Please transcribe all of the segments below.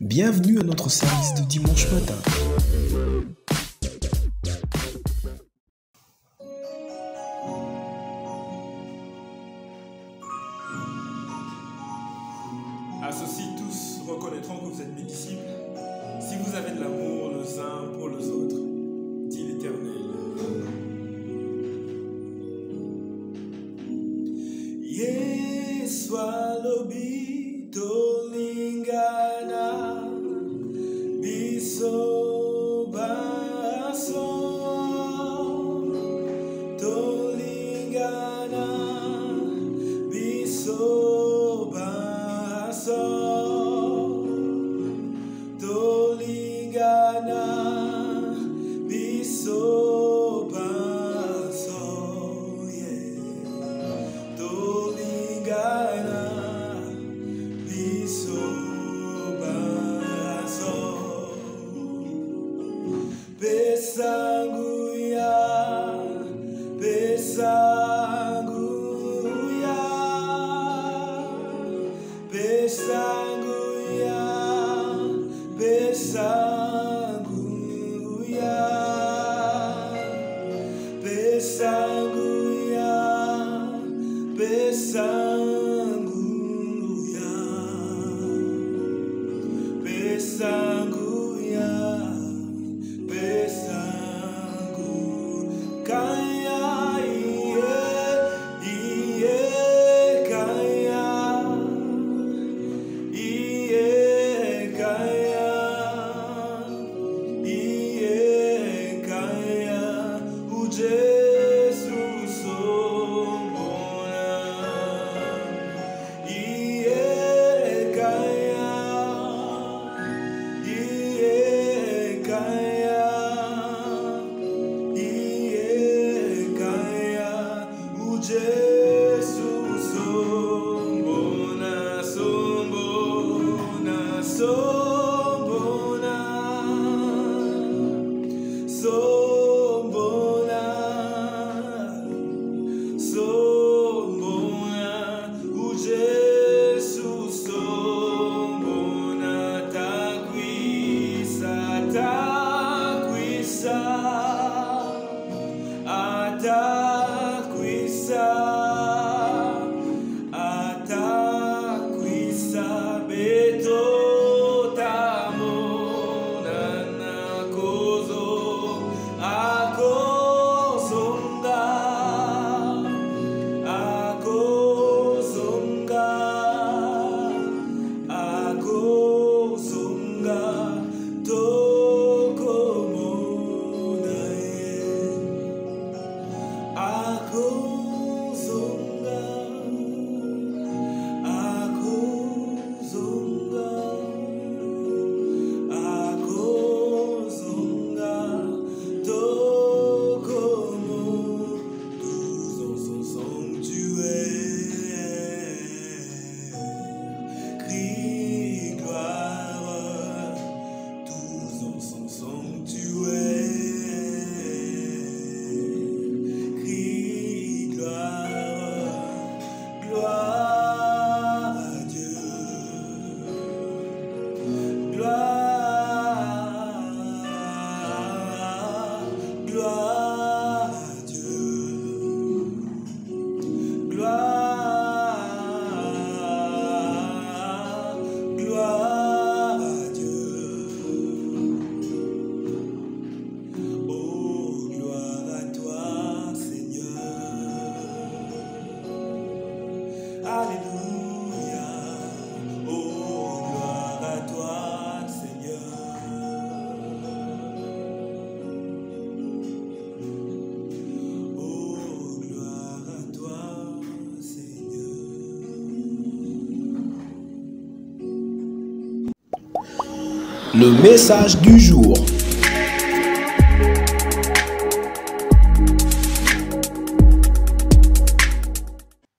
Bienvenue à notre service de dimanche matin. Le message du jour.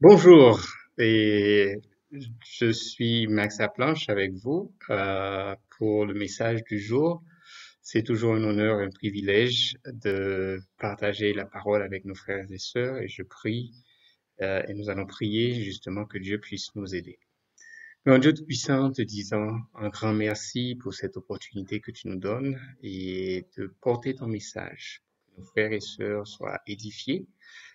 Bonjour, et je suis Max Laplanche avec vous euh, pour le message du jour. C'est toujours un honneur, et un privilège de partager la parole avec nos frères et sœurs et je prie euh, et nous allons prier justement que Dieu puisse nous aider. Mon Dieu Tout-Puissant, te disant un grand merci pour cette opportunité que tu nous donnes et de porter ton message. Que nos frères et sœurs soient édifiés.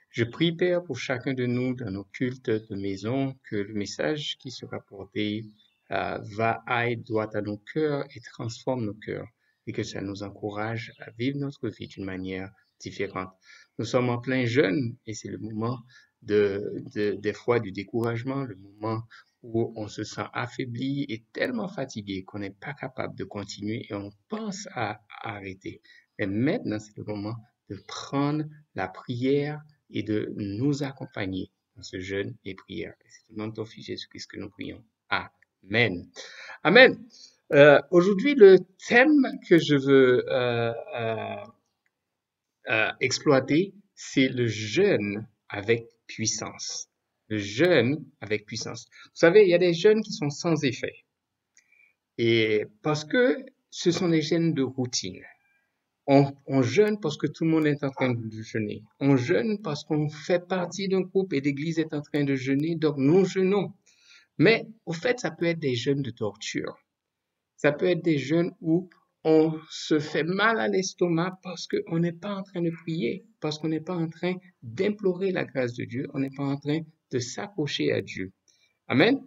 Je prie, Père, pour chacun de nous dans nos cultes de maison, que le message qui sera porté euh, va, aille, droit à nos cœurs et transforme nos cœurs et que ça nous encourage à vivre notre vie d'une manière différente. Nous sommes en plein jeûne et c'est le moment de, de, des fois du découragement, le moment où on se sent affaibli et tellement fatigué qu'on n'est pas capable de continuer et on pense à, arrêter. Et maintenant, c'est le moment de prendre la prière et de nous accompagner dans ce jeûne et prière. C'est au nom de ton Fils Jésus-Christ que nous prions. Amen. Amen. Euh, Aujourd'hui, le thème que je veux euh, euh, euh exploiter, c'est le jeûne avec puissance. Le jeûne avec puissance. Vous savez, il y a des jeûnes qui sont sans effet. Et parce que ce sont des jeûnes de routine. On, on, jeûne parce que tout le monde est en train de jeûner. On jeûne parce qu'on fait partie d'un groupe et l'Église est en train de jeûner, donc nous jeûnons. Mais au fait, ça peut être des jeûnes de torture. Ça peut être des jeûnes où on se fait mal à l'estomac parce qu'on n'est pas en train de prier, parce qu'on n'est pas en train d'implorer la grâce de Dieu, on n'est pas en train de s'accrocher à Dieu. Amen.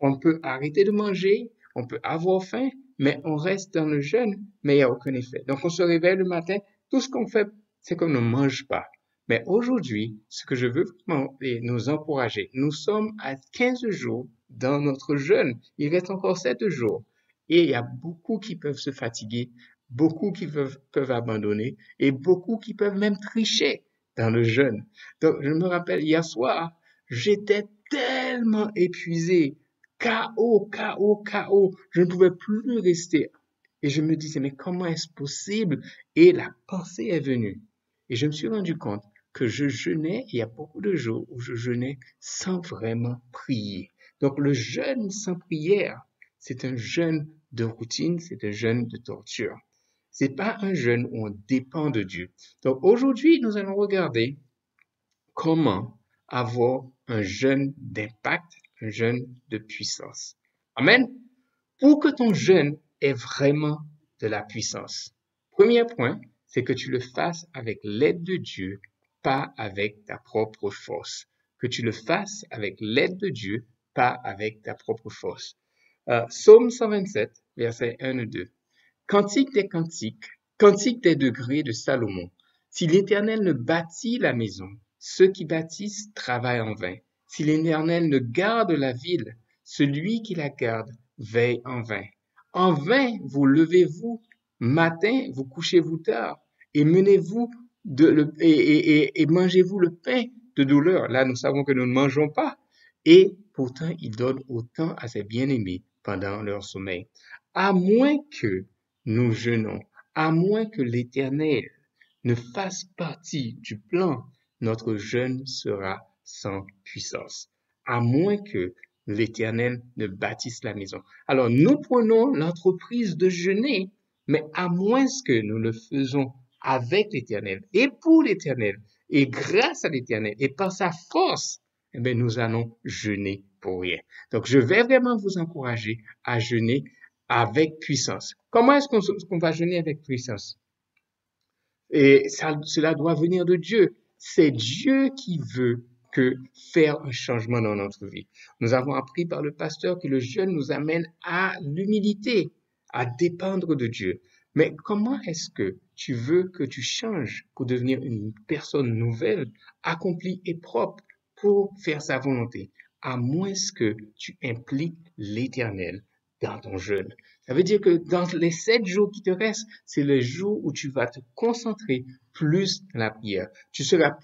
On peut arrêter de manger, on peut avoir faim, mais on reste dans le jeûne, mais il n'y a aucun effet. Donc on se réveille le matin, tout ce qu'on fait, c'est qu'on ne mange pas. Mais aujourd'hui, ce que je veux vraiment nous encourager, nous sommes à 15 jours dans notre jeûne. Il reste encore 7 jours. Et il y a beaucoup qui peuvent se fatiguer, beaucoup qui peuvent, peuvent abandonner et beaucoup qui peuvent même tricher dans le jeûne. Donc, je me rappelle, hier soir, j'étais tellement épuisé, KO, KO, KO, je ne pouvais plus rester. Et je me disais, mais comment est-ce possible? Et la pensée est venue. Et je me suis rendu compte que je jeûnais, il y a beaucoup de jours où je jeûnais sans vraiment prier. Donc le jeûne sans prière, c'est un jeûne de routine, c'est un jeûne de torture. C'est pas un jeûne où on dépend de Dieu. Donc aujourd'hui, nous allons regarder comment avoir un jeûne d'impact, un jeûne de puissance. Amen. Pour que ton jeûne ait vraiment de la puissance. Premier point, c'est que tu le fasses avec l'aide de Dieu, pas avec ta propre force. Que tu le fasses avec l'aide de Dieu, pas avec ta propre force. Euh, Psaume 127, versets 1 et 2. Cantique des cantiques, cantique des degrés de Salomon. Si l'Éternel ne bâtit la maison, ceux qui bâtissent travaillent en vain. Si l'Éternel ne garde la ville, celui qui la garde veille en vain. En vain vous levez-vous matin, vous couchez-vous tard, et menez-vous de le, et, et, et mangez-vous le pain de douleur. Là, nous savons que nous ne mangeons pas. Et pourtant, il donne autant à ses bien-aimés pendant leur sommeil. À moins que nous jeûnons, à moins que l'Éternel ne fasse partie du plan, notre jeûne sera sans puissance. À moins que l'Éternel ne bâtisse la maison. Alors nous prenons l'entreprise de jeûner, mais à moins que nous le faisons avec l'Éternel et pour l'Éternel et grâce à l'Éternel et par sa force, eh bien, nous allons jeûner pour rien. Donc, je vais vraiment vous encourager à jeûner avec puissance. Comment est-ce qu'on va jeûner avec puissance? Et cela doit venir de Dieu. C'est Dieu qui veut que faire un changement dans notre vie. Nous avons appris par le pasteur que le jeûne nous amène à l'humilité, à dépendre de Dieu. Mais comment est-ce que tu veux que tu changes pour devenir une personne nouvelle, accomplie et propre pour faire sa volonté? À moins que tu impliques l'éternel dans ton jeûne. Ça veut dire que dans les sept jours qui te restent, c'est le jour où tu vas te concentrer plus dans la prière. Tu seras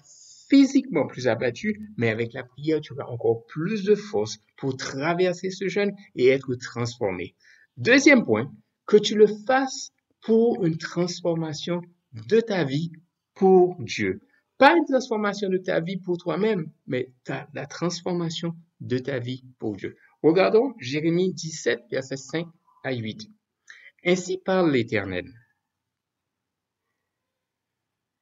physiquement plus abattu, mais avec la prière, tu auras encore plus de force pour traverser ce jeûne et être transformé. Deuxième point, que tu le fasses pour une transformation de ta vie pour Dieu. Pas une transformation de ta vie pour toi-même, mais la transformation de ta vie pour Dieu. Regardons Jérémie 17, verset 5 à 8. Ainsi parle l'Éternel.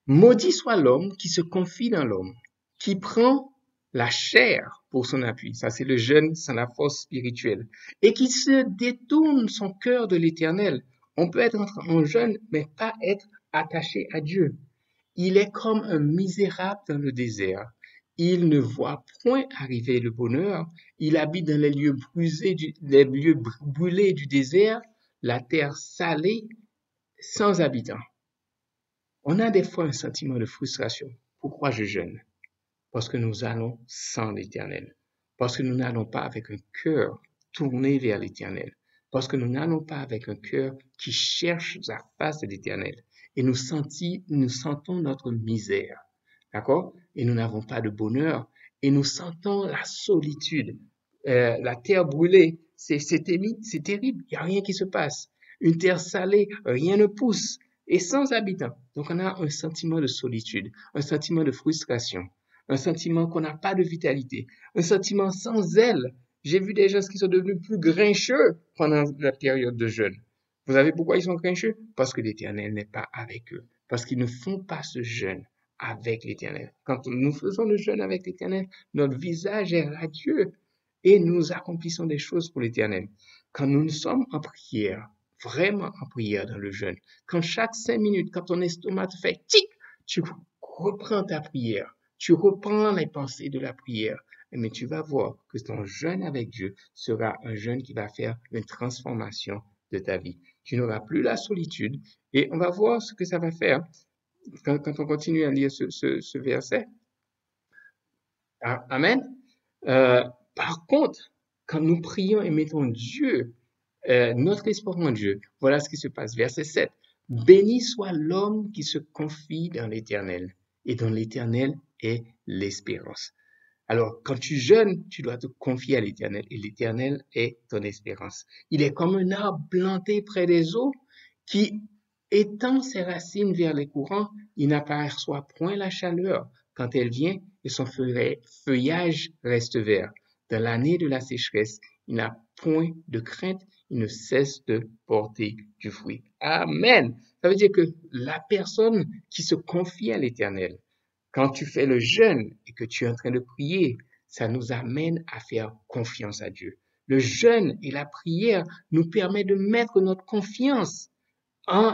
Maudit soit l'homme qui se confie dans l'homme, qui prend la chair pour son appui. Ça, c'est le jeûne sans la force spirituelle. Et qui se détourne son cœur de l'éternel. On peut être en jeûne, mais pas être attaché à Dieu. Il est comme un misérable dans le désert. Il ne voit point arriver le bonheur. Il habite dans les lieux, brûlés du, les lieux brûlés du désert, la terre salée, sans habitants. On a des fois un sentiment de frustration. Pourquoi je jeûne? Parce que nous allons sans l'Éternel. Parce que nous n'allons pas avec un cœur tourné vers l'Éternel. Parce que nous n'allons pas avec un cœur qui cherche la face de l'Éternel et nous sentons notre misère. D'accord? Et nous n'avons pas de bonheur et nous sentons la solitude. Euh, la terre brûlée, c'est terrible, il n'y a rien qui se passe. Une terre salée, rien ne pousse et sans habitants. Donc on a un sentiment de solitude, un sentiment de frustration, un sentiment qu'on n'a pas de vitalité, un sentiment sans zèle. J'ai vu des gens qui sont devenus plus grincheux pendant la période de jeûne. Vous savez pourquoi ils sont grincheux? Parce que l'Éternel n'est pas avec eux. Parce qu'ils ne font pas ce jeûne avec l'Éternel. Quand nous faisons le jeûne avec l'Éternel, notre visage est radieux et nous accomplissons des choses pour l'Éternel. Quand nous sommes en prière, vraiment en prière dans le jeûne, quand chaque cinq minutes, quand ton estomac te fait tic, tu reprends ta prière, tu reprends les pensées de la prière, mais tu vas voir que ton jeûne avec Dieu sera un jeûne qui va faire une transformation de ta vie tu n'auras plus la solitude. Et on va voir ce que ça va faire quand, on continue à lire ce, verset. Ah, amen. Euh, par contre, quand nous prions et mettons Dieu, euh, notre espoir en Dieu, voilà ce qui se passe. Verset 7. Béni soit l'homme qui se confie dans l'Éternel, et dans l'Éternel est l'espérance. Alors, quand tu jeûnes, tu dois te confier à l'Éternel et l'Éternel est ton espérance. Il est comme un arbre planté près des eaux qui étend ses racines vers les courants, il n'aperçoit point la chaleur quand elle vient et son feuillage reste vert. Dans l'année de la sécheresse, il n'a point de crainte, il ne cesse de porter du fruit. Amen. Ça veut dire que la personne qui se confie à l'Éternel, quand tu fais le jeûne et que tu es en train de prier, ça nous amène à faire confiance à Dieu. Le jeûne et la prière nous permettent de mettre notre confiance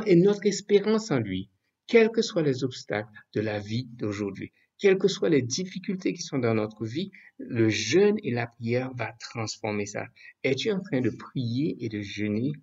et notre espérance en lui, quels que soient les obstacles de la vie d'aujourd'hui, quelles que soient les difficultés qui sont dans notre vie, le jeûne et la prière va transformer ça. Es-tu en train de prier et de jeûner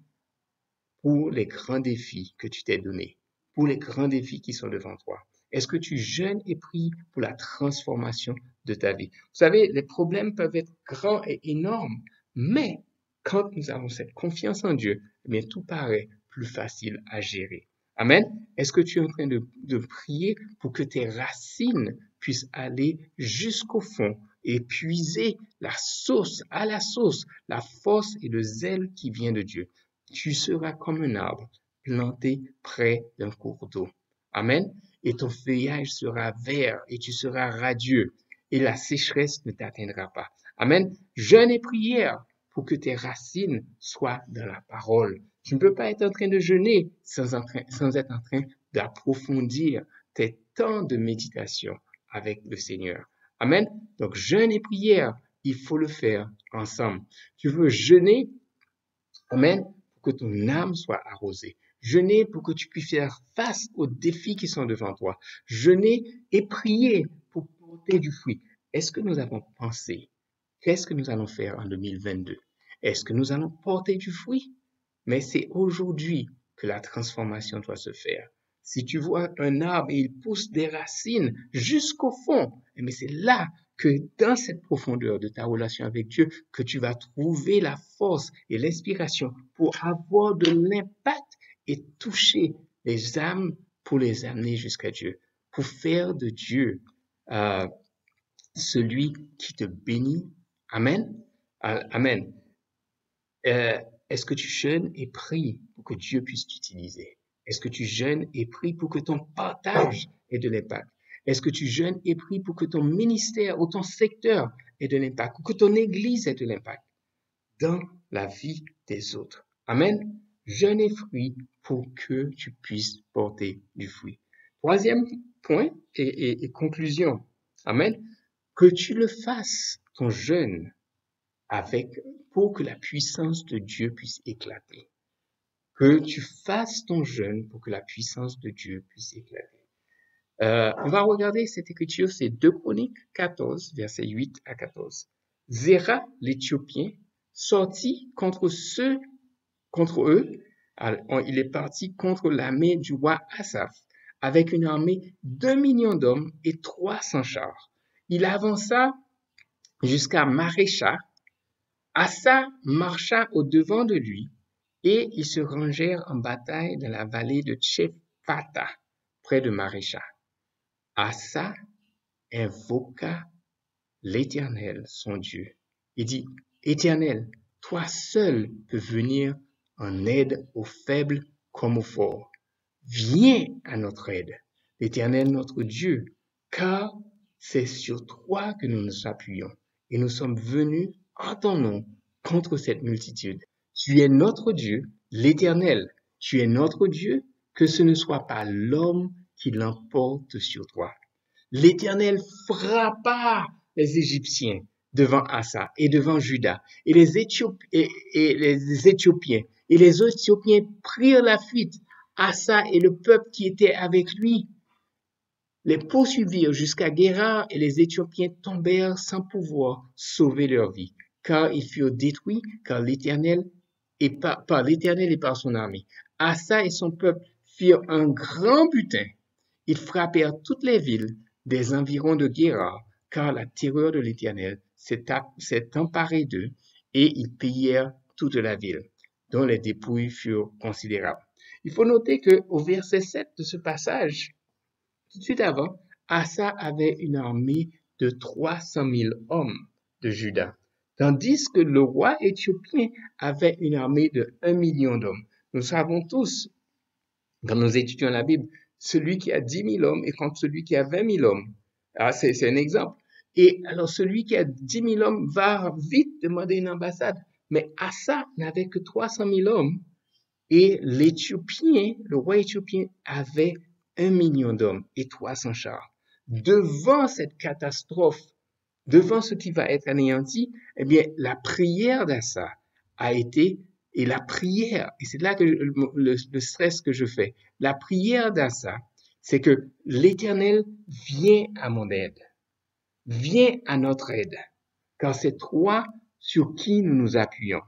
pour les grands défis que tu t'es donnés, pour les grands défis qui sont devant toi? Est-ce que tu jeûnes et pries pour la transformation de ta vie? Vous savez, les problèmes peuvent être grands et énormes, mais quand nous avons cette confiance en Dieu, eh bien, tout paraît plus facile à gérer. Amen. Est-ce que tu es en train de, prier pour que tes racines puissent aller jusqu'au fond et puiser la source, à la source, la force et le zèle qui vient de Dieu? Tu seras comme un arbre planté près d'un cours d'eau. Amen et ton feuillage sera vert et tu seras radieux et la sécheresse ne t'atteindra pas. Amen. Jeûne et prière pour que tes racines soient dans la parole. Tu ne peux pas être en train de jeûner sans, être en train d'approfondir tes temps de méditation avec le Seigneur. Amen. Donc, jeûne et prière, il faut le faire ensemble. Tu veux jeûner, Amen, pour que ton âme soit arrosée. Jeûner pour que tu puisses faire face aux défis qui sont devant toi. Jeûner et prier pour porter du fruit. Est-ce que nous avons pensé Qu'est-ce que nous allons faire en 2022 Est-ce que nous allons porter du fruit? Mais c'est aujourd'hui que la transformation doit se faire. Si tu vois un arbre et il pousse des racines jusqu'au fond, mais eh c'est là que dans cette profondeur de ta relation avec Dieu, que tu vas trouver la force et l'inspiration pour avoir de l'impact et toucher les âmes pour les amener jusqu'à Dieu, pour faire de Dieu euh, celui qui te bénit. Amen. Euh, amen. Euh, est-ce que tu jeûnes et pries pour que Dieu puisse t'utiliser? Est-ce que tu jeûnes et pries pour que ton partage ait de l'impact? Est-ce que tu jeûnes et pries pour que ton ministère ou ton secteur ait de l'impact, ou que ton église ait de l'impact dans la vie des autres? Amen jeûne et fruit pour que tu puisses porter du fruit. Troisième point et, conclusion. Amen. que tu le fasses, ton jeûne, avec, pour que la puissance de Dieu puisse éclater. Que tu fasses ton jeûne pour que la puissance de Dieu puisse éclater. Euh, on va regarder cette écriture, c'est 2 Chroniques 14, versets 8 à 14. Zéra, l'Éthiopien, sortit contre ceux, contre eux, il est parti contre l'armée du roi Asaph, avec une armée d'un million d'hommes et 300 chars. Il avança jusqu'à Marécha. Asa marcha au devant de lui, et ils se rangèrent en bataille dans la vallée de Tchephata, près de Marécha. Asa invoqua l'Éternel, son Dieu, et dit, Éternel, toi seul peux venir en aide aux faibles comme aux forts. Viens à notre aide, l'Éternel notre Dieu, car c'est sur toi que nous nous appuyons, et nous sommes venus en ton nom contre cette multitude. Tu es notre Dieu, l'Éternel, tu es notre Dieu, que ce ne soit pas l'homme qui l'emporte sur toi. L'Éternel frappa les Égyptiens devant Asa et devant Juda, et les, Éthiopiens, et les Éthiopiens prirent la fuite. Asa et le peuple qui était avec lui les poursuivirent jusqu'à Guérard, et les Éthiopiens tombèrent sans pouvoir sauver leur vie, car ils furent détruits par, l'Éternel et par son armée. Asa et son peuple firent un grand butin. Ils frappèrent toutes les villes des environs de Guérard, car la terreur de l'Éternel s'est emparée d'eux, et ils pillèrent toute la ville, dont les dépouilles furent considérables. Il faut noter que au verset 7 de ce passage, tout de suite avant, Asa avait une armée de 300 000 hommes de Juda, tandis que le roi éthiopien avait une armée de 1 million d'hommes. Nous savons tous, quand nous étudions la Bible, celui qui a 10 000 hommes et contre celui qui a 20 000 hommes. Ah, c'est un exemple. Et alors celui qui a 10 000 hommes va vite demander une ambassade. Mais Asa n'avait que 300 000 hommes et l'Éthiopien, le roi éthiopien, avait un million d'hommes et 300 chars. Devant cette catastrophe, devant ce qui va être anéanti, eh bien, la prière d'Assa a été, et la prière, et c'est là que le, stress que je fais, la prière d'Assa, c'est que l'Éternel vient à mon aide, vient à notre aide, car c'est toi sur qui nous nous appuyons.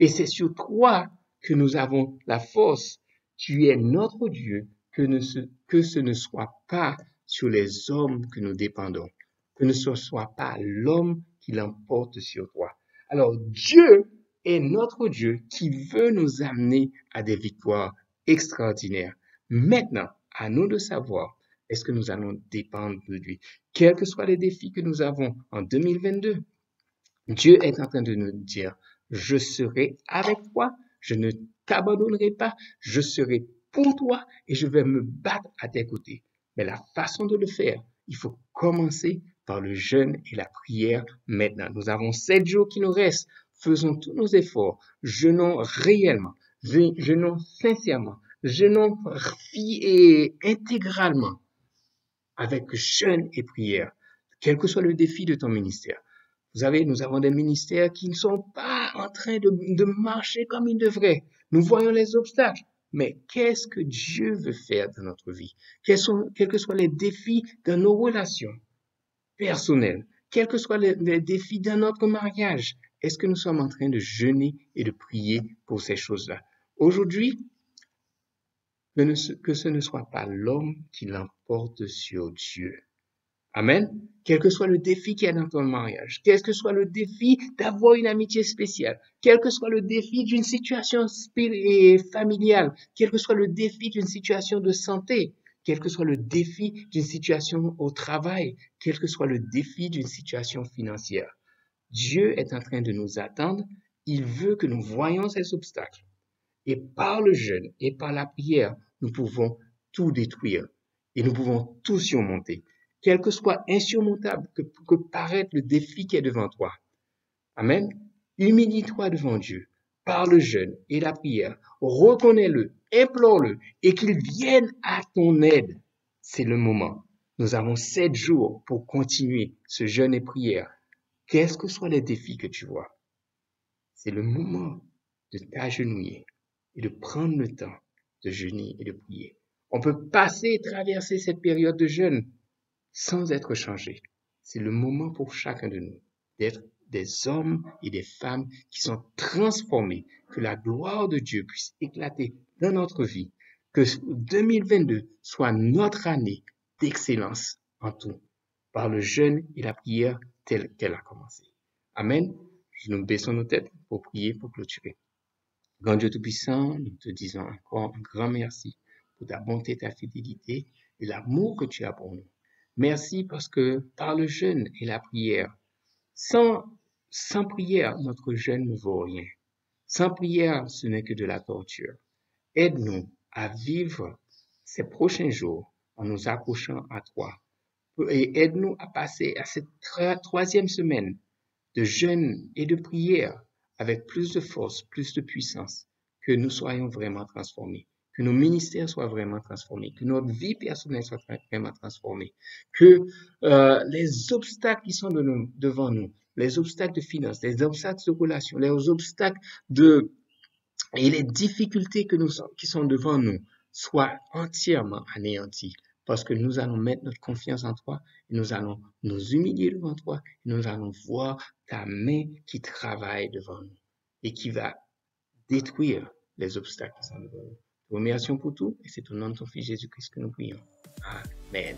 Et c'est sur toi que nous avons la force. Tu es notre Dieu, que, ce ne soit pas sur les hommes que nous dépendons, que ne soit pas l'homme qui l'emporte sur toi. Alors Dieu est notre Dieu qui veut nous amener à des victoires extraordinaires. Maintenant, à nous de savoir, est-ce que nous allons dépendre de lui? Quels que soient les défis que nous avons en 2022, Dieu est en train de nous dire, je serai avec toi, je ne t'abandonnerai pas, je serai pour toi et je vais me battre à tes côtés. Mais la façon de le faire, il faut commencer par le jeûne et la prière maintenant. Nous avons sept jours qui nous restent. Faisons tous nos efforts. Jeûnons réellement. Jeûnons sincèrement. Jeûnons et intégralement avec jeûne et prière. Quel que soit le défi de ton ministère. Vous savez, nous avons des ministères qui ne sont pas en train de, de marcher comme ils devraient. Nous voyons les obstacles. Mais qu'est-ce que Dieu veut faire dans notre vie? Quels, que soient les défis dans nos relations personnelles, quels que soient les, défis dans notre mariage, est-ce que nous sommes en train de jeûner et de prier pour ces choses-là? Aujourd'hui, que ce ne soit pas l'homme qui l'emporte sur Dieu, Amen. Quel que soit le défi qu'il y a dans ton mariage, quel que soit le défi d'avoir une amitié spéciale, quel que soit le défi d'une situation familiale, quel que soit le défi d'une situation de santé, quel que soit le défi d'une situation au travail, quel que soit le défi d'une situation financière. Dieu est en train de nous attendre. Il veut que nous voyions ces obstacles. Et par le jeûne et par la prière, nous pouvons tout détruire et nous pouvons tout surmonter quel que soit insurmontable que, que paraître le défi qui est devant toi. Amen. Humilie-toi devant Dieu par le jeûne et la prière. Reconnais-le, implore-le et qu'il vienne à ton aide. C'est le moment. Nous avons sept jours pour continuer ce jeûne et prière. Qu'est-ce que soient les défis que tu vois? C'est le moment de t'agenouiller et de prendre le temps de jeûner et de prier. On peut passer et traverser cette période de jeûne sans être changé. C'est le moment pour chacun de nous d'être des hommes et des femmes qui sont transformés, que la gloire de Dieu puisse éclater dans notre vie, que 2022 soit notre année d'excellence en tout, par le jeûne et la prière telle qu'elle a commencé. Amen. Nous baissons nos têtes pour prier, pour clôturer. Grand Dieu Tout-Puissant, nous te disons encore un grand merci pour ta bonté, ta fidélité et l'amour que tu as pour nous. Merci parce que par le jeûne et la prière, sans, sans prière, notre jeûne ne vaut rien. Sans prière, ce n'est que de la torture. Aide-nous à vivre ces prochains jours en nous accrochant à toi. Et aide-nous à passer à cette troisième semaine de jeûne et de prière avec plus de force, plus de puissance, que nous soyons vraiment transformés, que nos ministères soient vraiment transformés, que notre vie personnelle soit vraiment transformée, que euh, les obstacles qui sont devant nous, les obstacles de finances, les obstacles de relations, les obstacles de et les difficultés que nous, qui sont devant nous soient entièrement anéantis parce que nous allons mettre notre confiance en toi et nous allons nous humilier devant toi et nous allons voir ta main qui travaille devant nous et qui va détruire les obstacles qui sont devant nous. Remercions pour tout et c'est au nom de ton Fils Jésus-Christ que nous prions. Amen.